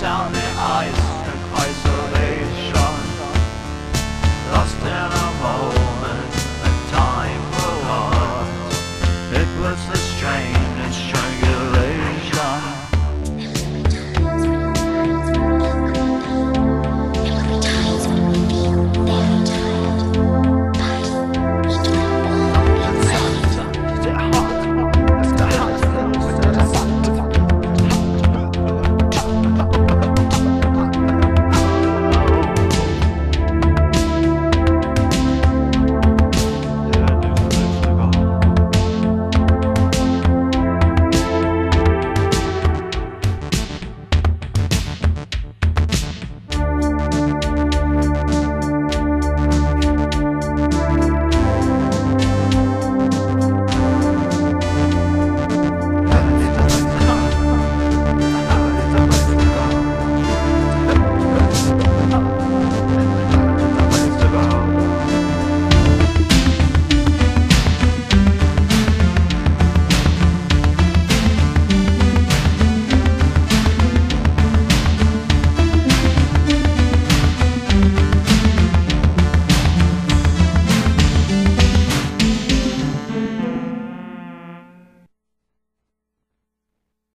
down the ice and isolation. Lost in a moment, a time forgot It was the strange